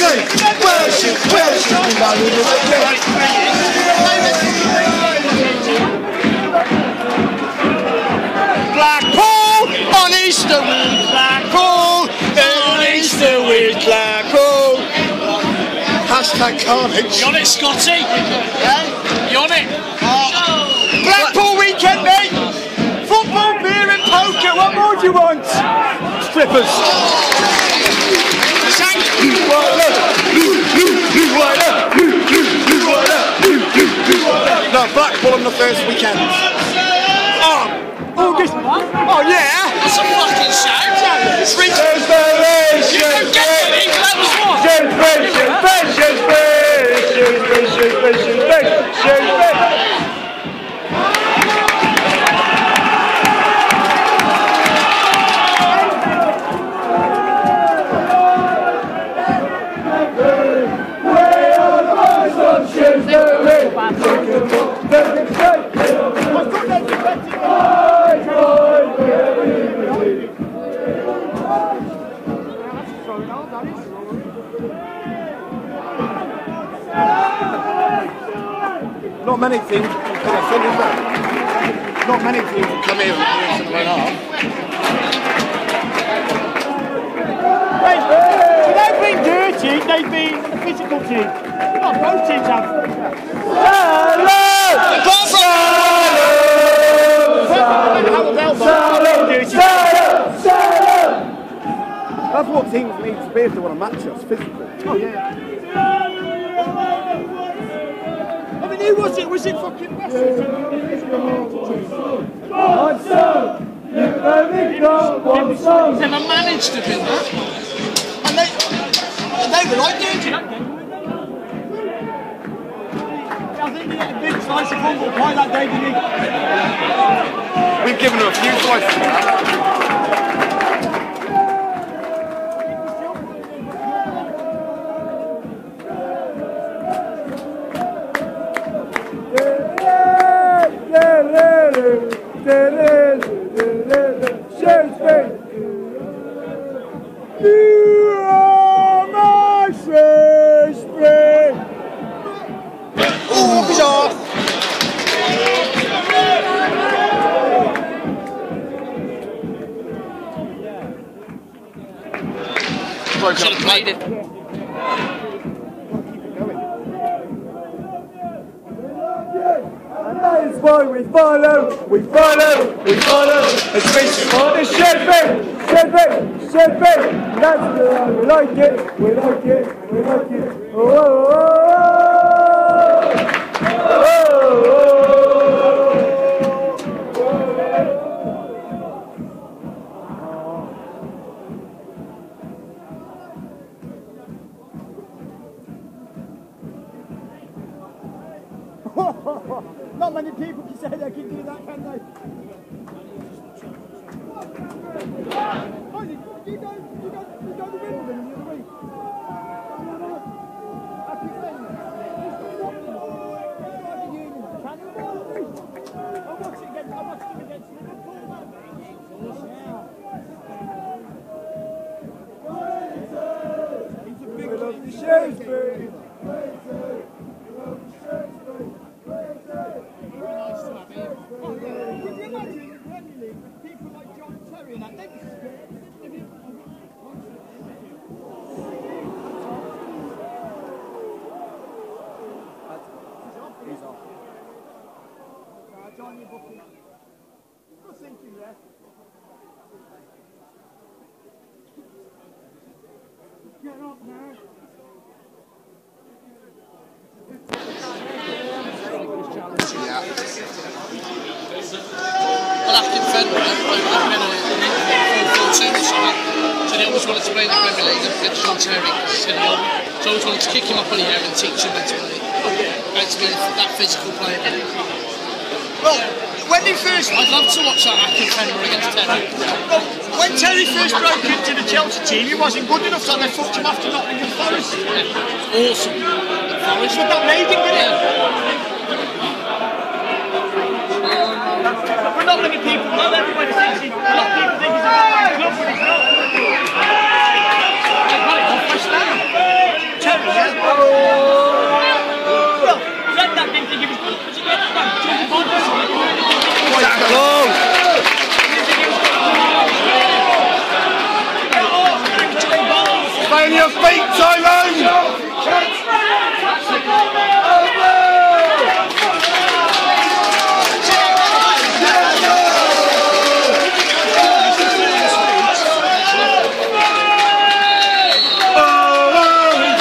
it's full of say, worship, worship, we love you. Blackpool on Easter week, Blackpool on Easter week, Blackpool. Hashtag carnage. You on it, Scotty? Yeah? You on it? Oh. Blackpool weekend, mate! Football, beer and poker, what more do you want? Strippers. No, the first weekend. Oh, August. Oh, yeah? That's a fucking shout. Three You don't get it, Not many teams? Not many teams come here and do it half. They've been dirty, they've been physical team. Oh, both teams have. That's what teams need to be if they want to match us, physical. Oh, yeah. I mean, who was it? Was it fucking Wessex? Never managed to do that. And they, and they were like dirty. I think he had a big slice of humble pie that day, didn't he? We've given her a few slices Should have played it. That is why we follow, we follow, we follow. A space for the Sheffield, Sheffield, Sheffield. That's the way we like it, we like it, we like it. Oh, oh, oh, Not many people can say they can do that, can they? Oh, you, you go, you go, you go to Wimbledon the other week. Happy friends. Driving union. Cannonball. I watched it against, I watched him against Liverpool. He's a big we love the Shrewsbury. Get up now. Well, after Federer, I've been a, an interview for 4 2. So they always wanted to play in the Premier League and get John Terry. So I always wanted to kick him up on the air and teach him how to play. How to be that physical player. Well, when he first, I'd love to watch that Akinfenwa against Terry. When Terry first broke into the Chelsea team, he wasn't good enough, so they fucked him after Nottingham Forest. Awesome. Forest, but that made him, didn't it? We're not looking people, not everybody thinks he, a lot of people think he's a good club, but he's not. They've got it off West Ham. Terry, yeah? Well, Redknapp didn't think he was good, but he got back, jumped on us. Play on your feet, Tyrone! Oh,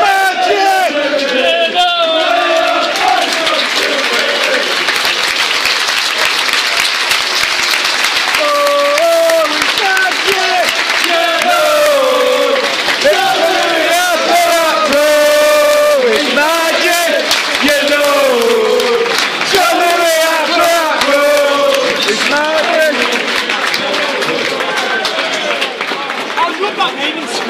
magic! Oh, magic! Yeah, no! It's It's magic! You know! Show me the apple! It's magic! I love that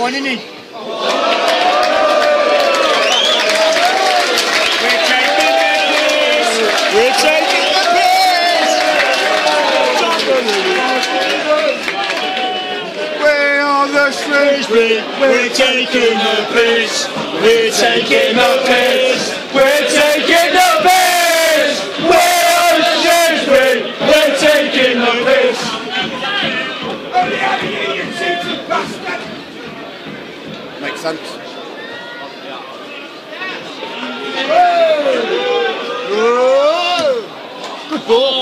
G1, isn't? We're taking the piss. We're taking the piss. Shrewsbury. We're taking the piss. We're taking the piss. We're taking the Ball.